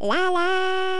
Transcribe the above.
La la.